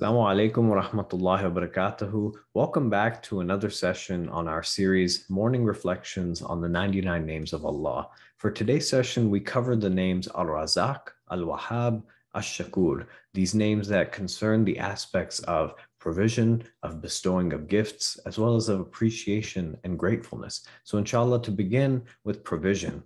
Assalamu alaikum wa rahmatullahi wa barakatuhu. Welcome back to another session on our series, Morning Reflections on the 99 Names of Allah. For today's session, we covered the names Al Razzaq, Al Wahhab, Ash Shakur, these names that concern the aspects of provision, of bestowing of gifts, as well as of appreciation and gratefulness. So, inshallah, to begin with provision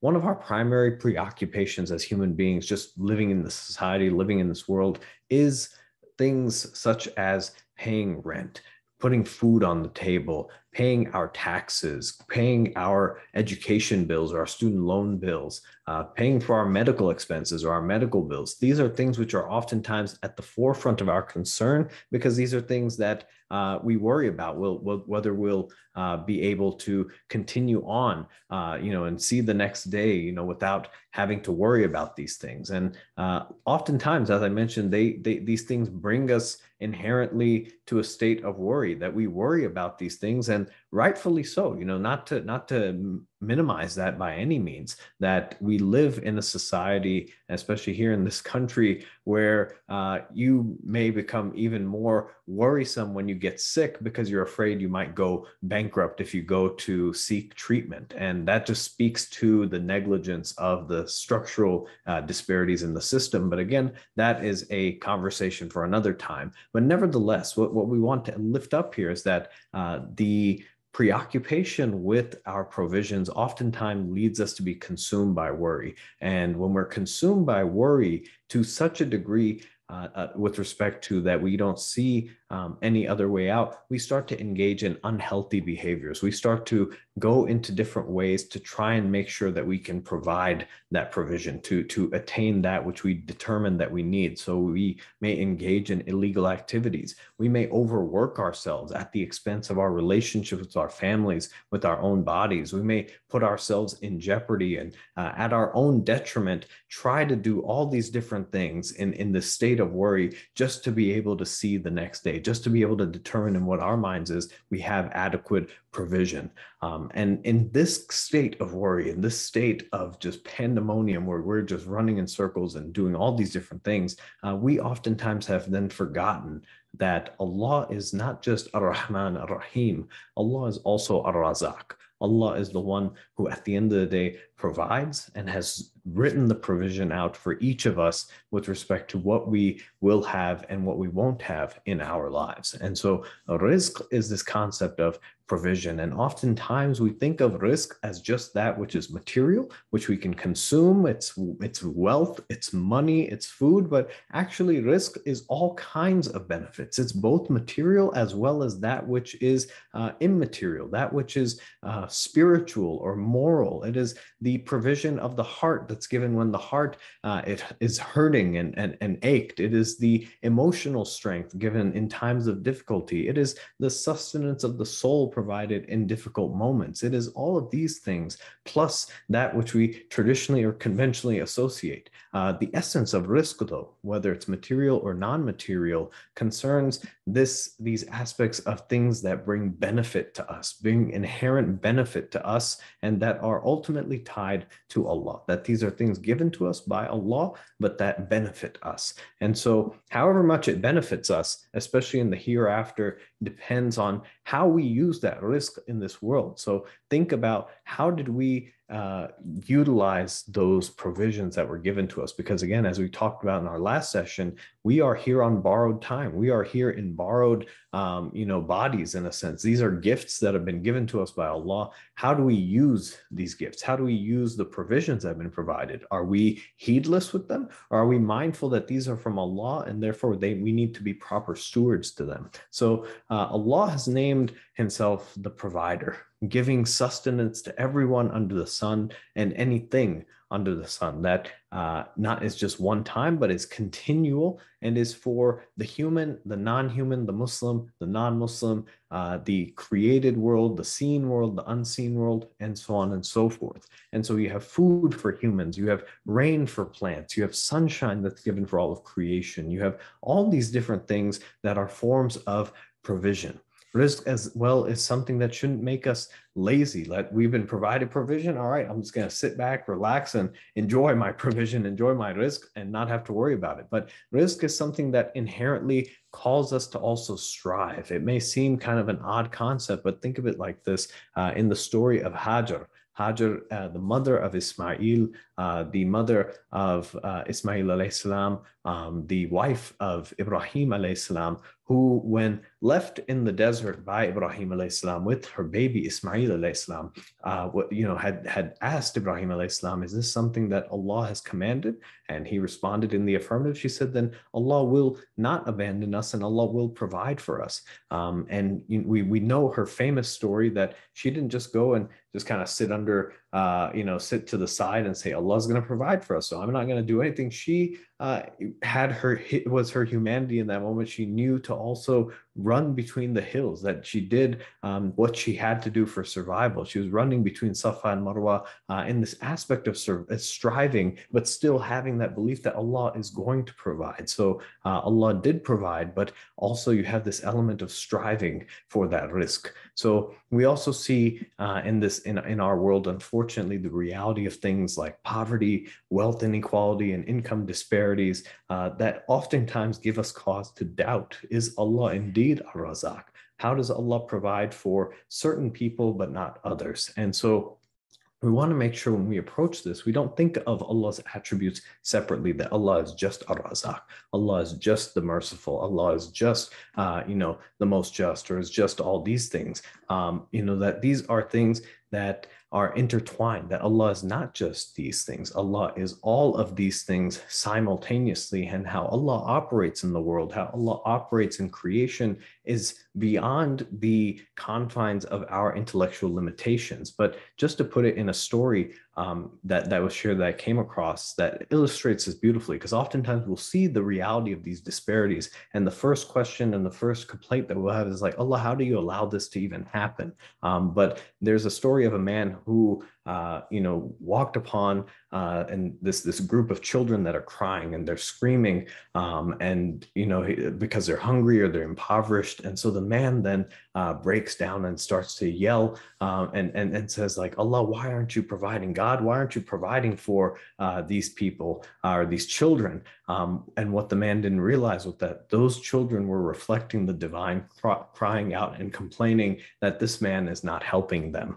one of our primary preoccupations as human beings, just living in the society, living in this world, is things such as paying rent, putting food on the table, paying our taxes, paying our education bills or our student loan bills, uh, paying for our medical expenses or our medical bills. These are things which are oftentimes at the forefront of our concern because these are things that uh, we worry about will, will, whether we'll uh, be able to continue on, uh, you know, and see the next day, you know, without having to worry about these things. And uh, oftentimes, as I mentioned, they, they these things bring us inherently to a state of worry that we worry about these things and and rightfully so you know not to not to minimize that by any means that we live in a society especially here in this country where uh, you may become even more worrisome when you get sick because you're afraid you might go bankrupt if you go to seek treatment. And that just speaks to the negligence of the structural uh, disparities in the system. But again that is a conversation for another time. But nevertheless what, what we want to lift up here is that uh, the preoccupation with our provisions oftentimes leads us to be consumed by worry. And when we're consumed by worry to such a degree, uh, uh, with respect to that we don't see um, any other way out, we start to engage in unhealthy behaviors. We start to go into different ways to try and make sure that we can provide that provision to, to attain that which we determine that we need. So we may engage in illegal activities. We may overwork ourselves at the expense of our relationships with our families, with our own bodies. We may put ourselves in jeopardy and uh, at our own detriment, try to do all these different things in, in the state of worry just to be able to see the next day, just to be able to determine in what our minds is we have adequate provision. Um, and in this state of worry, in this state of just pandemonium where we're just running in circles and doing all these different things, uh, we oftentimes have then forgotten that Allah is not just Ar-Rahman Ar-Rahim, Allah is also Ar-Razzaq. Allah is the one who, at the end of the day, provides and has written the provision out for each of us with respect to what we will have and what we won't have in our lives. And so, rizq is this concept of provision. And oftentimes we think of rizq as just that which is material, which we can consume. It's, it's wealth, it's money, it's food, but actually rizq is all kinds of benefits. It's both material as well as that which is uh, immaterial, that which is uh, spiritual or moral. It is the provision of the heart that's given when the heart uh, it is hurting and, and, and ached. It is the emotional strength given in times of difficulty. It is the sustenance of the soul provided in difficult moments. It is all of these things, plus that which we traditionally or conventionally associate. Uh, the essence of rizq, though, whether it's material or non-material, concerns this these aspects of things that bring benefit to us, bring inherent benefit to us, and that are ultimately tied to Allah. That these are things given to us by Allah, but that benefit us. And so, however much it benefits us, especially in the hereafter, depends on how we use that rizq in this world. So think about how did we uh, utilize those provisions that were given to us. Because again, as we talked about in our last session, we are here on borrowed time. We are here in borrowed, um, you know, bodies in a sense. These are gifts that have been given to us by Allah. How do we use these gifts? How do we use the provisions that have been provided? Are we heedless with them? Or are we mindful that these are from Allah and therefore they we need to be proper stewards to them? So uh, Allah has named Himself the provider giving sustenance to everyone under the sun and anything under the sun. That uh, not is just one time but is continual and is for the human the non-human the muslim the non-muslim uh, the created world the seen world the unseen world and so on and so forth. And so you have food for humans you have rain for plants you have sunshine that's given for all of creation you have all these different things that are forms of provision Rizq as well is something that shouldn't make us lazy. Let we've been provided provision. All right, I'm just gonna sit back, relax, and enjoy my provision, enjoy my rizq and not have to worry about it. But rizq is something that inherently calls us to also strive. It may seem kind of an odd concept, but think of it like this: uh, in the story of Hajar. Hajar, uh, the mother of Ismail, uh, the mother of uh, Ismail alayhi salam, um, the wife of Ibrahim alayhi salam, who, when left in the desert by Ibrahim alayhi salam with her baby Ismail alayhi salam, uh, you know, had, had asked Ibrahim alayhi salam, is this something that Allah has commanded? And he responded in the affirmative. She said, then Allah will not abandon us and Allah will provide for us. Um, and we, we know her famous story that she didn't just go and just kind of sit under, uh, you know, sit to the side and say, Allah's going to provide for us. So I'm not going to do anything. She uh, had her was her humanity in that moment. She knew to also run between the hills. That she did um, what she had to do for survival. She was running between Safa and Marwa uh, in this aspect of uh, striving, but still having that belief that Allah is going to provide. So uh, Allah did provide, but also you have this element of striving for that rizq. So we also see uh, in this in in our world, unfortunately, the reality of things like poverty, wealth inequality, and income disparities uh, that oftentimes give us cause to doubt is Allah indeed a razzaq? How does Allah provide for certain people but not others? And so we want to make sure when we approach this, we don't think of Allah's attributes separately, that Allah is just Ar-Razzaq, Allah is just the merciful, Allah is just, uh, you know, the most just, or is just all these things. Um, you know, that these are things that are intertwined, that Allah is not just these things, Allah is all of these things simultaneously, and how Allah operates in the world, how Allah operates in creation is beyond the confines of our intellectual limitations. But just to put it in a story um, that, that was shared that I came across that illustrates this beautifully, because oftentimes we'll see the reality of these disparities. And the first question and the first complaint that we'll have is like, Allah, how do you allow this to even happen? Um, but there's a story of a man who uh, you know, walked upon uh, and this this group of children that are crying and they're screaming, um, and you know, because they're hungry or they're impoverished, and so the man then uh, breaks down and starts to yell um, and and and says like, Allah, why aren't you providing? God, why aren't you providing for uh, these people uh, or these children? Um, and what the man didn't realize was that those children were reflecting the divine cry, crying out and complaining that this man is not helping them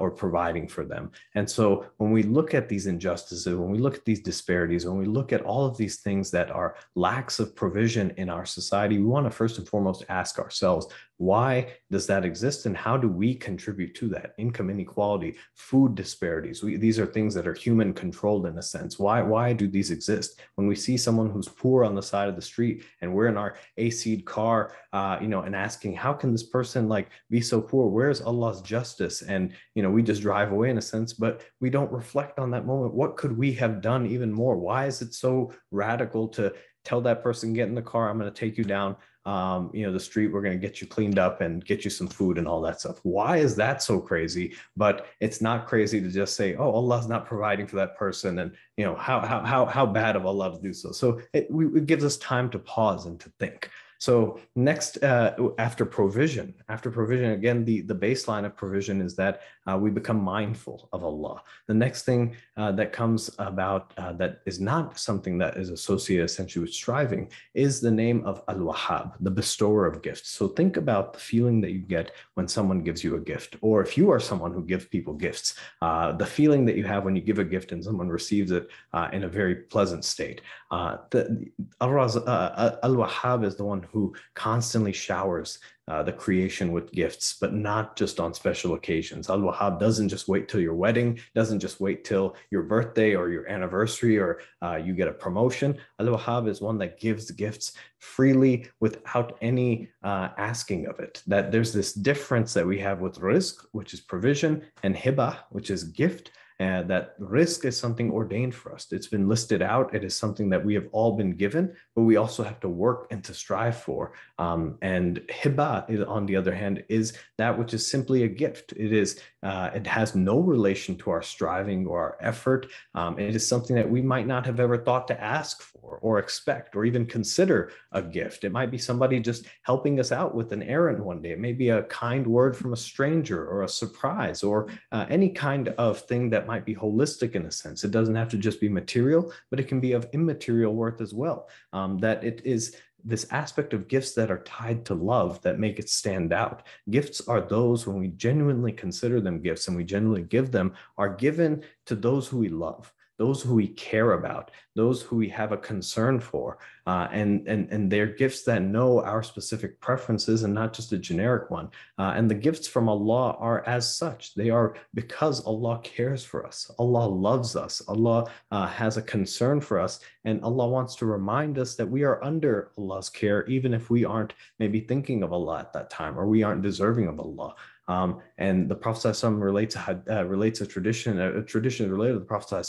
or providing for them. And so when we look at these injustices, when we look at these disparities, when we look at all of these things that are lacks of provision in our society, we want to first and foremost ask ourselves, why does that exist and how do we contribute to that? Income inequality, food disparities. We, these are things that are human controlled in a sense. Why, why do these exist? When we see someone who's poor on the side of the street and we're in our AC car, uh, you know, and asking, how can this person like be so poor? Where's Allah's justice? And, you know, we just drive away in a sense, but we don't reflect on that moment. What could we have done even more? Why is it so radical to tell that person, get in the car, I'm going to take you down um, you know, the street, we're going to get you cleaned up and get you some food and all that stuff. Why is that so crazy? But it's not crazy to just say, oh, Allah's not providing for that person. And, you know, how, how, how, how bad of Allah to do so. So it, it gives us time to pause and to think. So next, uh, after provision, after provision, again, the, the baseline of provision is that uh, we become mindful of Allah. The next thing uh, that comes about uh, that is not something that is associated essentially with striving is the name of Al-Wahhab, the bestower of gifts. So think about the feeling that you get when someone gives you a gift, or if you are someone who gives people gifts, uh, the feeling that you have when you give a gift and someone receives it uh, in a very pleasant state. the, Al-Wahhab is the one who constantly showers uh, the creation with gifts, but not just on special occasions. Al Wahhab doesn't just wait till your wedding, doesn't just wait till your birthday or your anniversary or uh, you get a promotion. Al Wahhab is one that gives gifts freely without any uh, asking of it. That there's this difference that we have with rizq, which is provision, and hiba, which is gift uh, that rizq is something ordained for us. It's been listed out. It is something that we have all been given, but we also have to work and to strive for. Um, and hiba, on the other hand, is that which is simply a gift. It is uh, it has no relation to our striving or our effort. Um, it is something that we might not have ever thought to ask for or expect or even consider a gift. It might be somebody just helping us out with an errand one day. It may be a kind word from a stranger or a surprise or uh, any kind of thing that might be holistic in a sense. It doesn't have to just be material, but it can be of immaterial worth as well. Um, that it is this aspect of gifts that are tied to love that make it stand out. Gifts are those when we genuinely consider them gifts and we genuinely give them are given to those who we love those who we care about, those who we have a concern for, uh, and, and, and they're gifts that know our specific preferences and not just a generic one. Uh, and the gifts from Allah are as such. They are because Allah cares for us. Allah loves us. Allah uh, has a concern for us. And Allah wants to remind us that we are under Allah's care, even if we aren't maybe thinking of Allah at that time or we aren't deserving of Allah. Um, and the Prophet relates uh, relates a tradition, a tradition related to the Prophet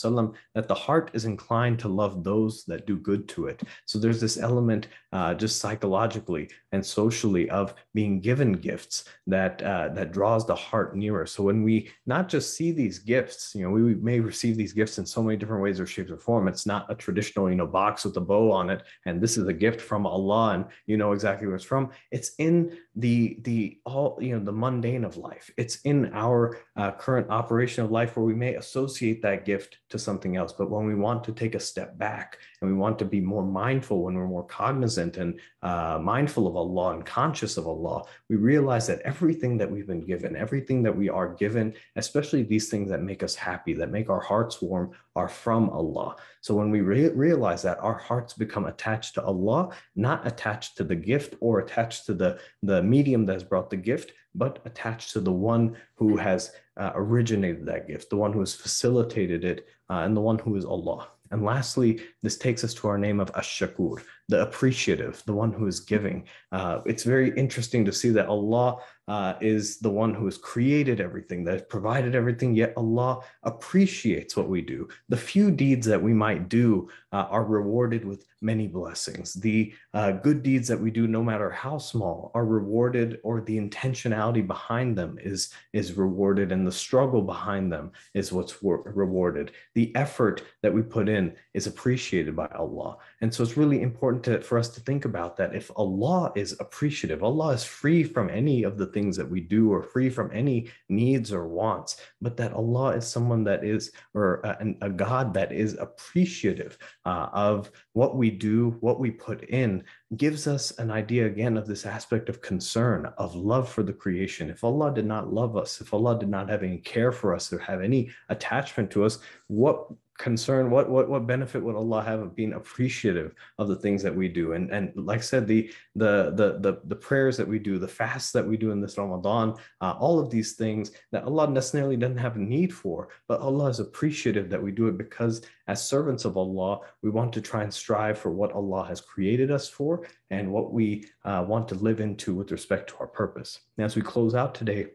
that the heart is inclined to love those that do good to it. So there's this element uh, just psychologically and socially of being given gifts that uh, that draws the heart nearer. So when we not just see these gifts, you know, we may receive these gifts in so many different ways or shapes or form. It's not a traditional, you know, box with a bow on it, and this is a gift from Allah, and you know exactly where it's from. It's in the the all you know the mundane of life. It's in our uh, current operation of life where we may associate that gift to something else. But when we want to take a step back and we want to be more mindful, when we're more cognizant and uh, mindful of Allah and conscious of Allah, we realize that everything that we've been given, everything that we are given, especially these things that make us happy, that make our hearts warm, are from Allah. So when we re- realize that, our hearts become attached to Allah, not attached to the gift or attached to the, the medium that has brought the gift, but attached to the one who has uh, originated that gift, the one who has facilitated it, uh, and the one who is Allah. And lastly, this takes us to our name of Ash-Shakur, the appreciative, the one who is giving. Uh, it's very interesting to see that Allah uh, is the one who has created everything, that has provided everything, yet Allah appreciates what we do. The few deeds that we might do uh, are rewarded with many blessings. The uh, good deeds that we do, no matter how small, are rewarded, or the intentionality behind them is, is rewarded, and the struggle behind them is what's rewarded. The effort that we put in is appreciated by Allah. And so it's really important to, for us to think about that. If Allah is appreciative, Allah is free from any of the things that we do or free from any needs or wants, but that Allah is someone that is, or a, a God that is appreciative uh, of what we do, what we put in, gives us an idea again of this aspect of concern, of love for the creation. If Allah did not love us, if Allah did not have any care for us or have any attachment to us, what concern what what what benefit would allah have of being appreciative of the things that we do? And and like i said the the the the, the prayers that we do the fasts that we do in this ramadan uh, all of these things that allah necessarily doesn't have a need for but allah is appreciative that we do it because as servants of allah we want to try and strive for what allah has created us for and what we uh, want to live into with respect to our purpose. And as we close out today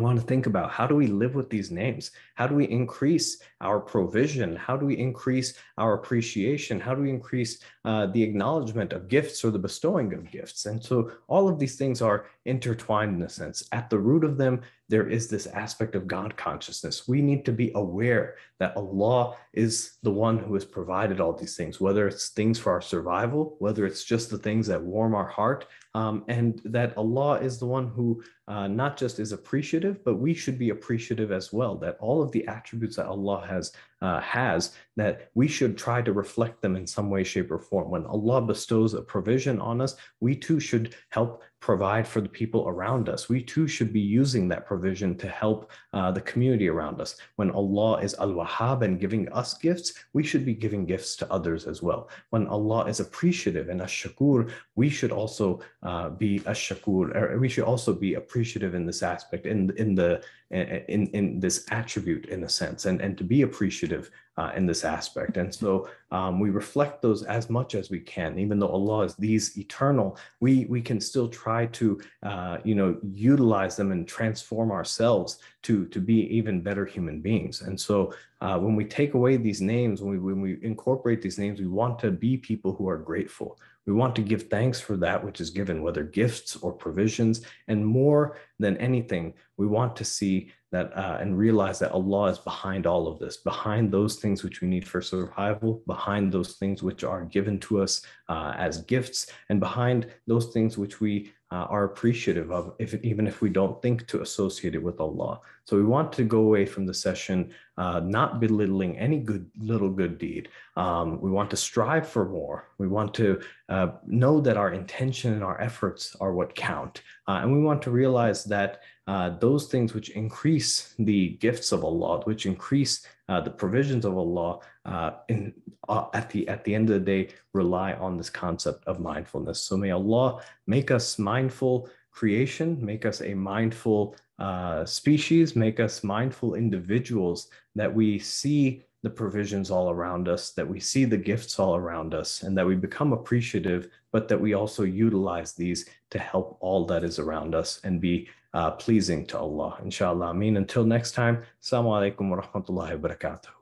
want to think about how do we live with these names? How do we increase our provision? How do we increase our appreciation? How do we increase uh, the acknowledgement of gifts or the bestowing of gifts? And so all of these things are intertwined in a sense. At the root of them, there is this aspect of God consciousness. We need to be aware that Allah is the one who has provided all these things, whether it's things for our survival, whether it's just the things that warm our heart, um, and that Allah is the one who uh, not just is appreciative, but we should be appreciative as well. That all of the attributes that Allah has uh, has, that we should try to reflect them in some way, shape, or form. When Allah bestows a provision on us, we too should help provide for the people around us. We too should be using that provision to help uh, the community around us. When Allah is Al Wahhab and giving us gifts, we should be giving gifts to others as well. When Allah is appreciative and Ash Shakur, we should also uh, be Ash Shakur, we should also be appreciative in this aspect, in, in the in, in this attribute in a sense and, and to be appreciative uh, in this aspect. And so um, we reflect those as much as we can, even though Allah is these eternal, we, we can still try to, uh, you know, utilize them and transform ourselves to, to be even better human beings. And so uh, when we take away these names, when we, when we incorporate these names, we want to be people who are grateful. We want to give thanks for that which is given, whether gifts or provisions. And more than anything, we want to see that uh, and realize that Allah is behind all of this, behind those things which we need for survival, behind those things which are given to us uh, as gifts, and behind those things which we uh, are appreciative of, if, even if we don't think to associate it with Allah. So we want to go away from the session uh, not belittling any good little good deed. Um, we want to strive for more. We want to uh, know that our intention and our efforts are what count. Uh, and we want to realize that uh, those things which increase the gifts of Allah, which increase uh, the provisions of Allah, uh, in, uh, at the at the end of the day, rely on this concept of mindfulness. So may Allah make us mindful creation, make us a mindful uh, species, make us mindful individuals that we see the provisions all around us, that we see the gifts all around us, and that we become appreciative, but that we also utilize these to help all that is around us and be uh, pleasing to Allah. Inshallah. I mean, until next time, Assalamu alaikum wa rahmatullahi wa barakatuh.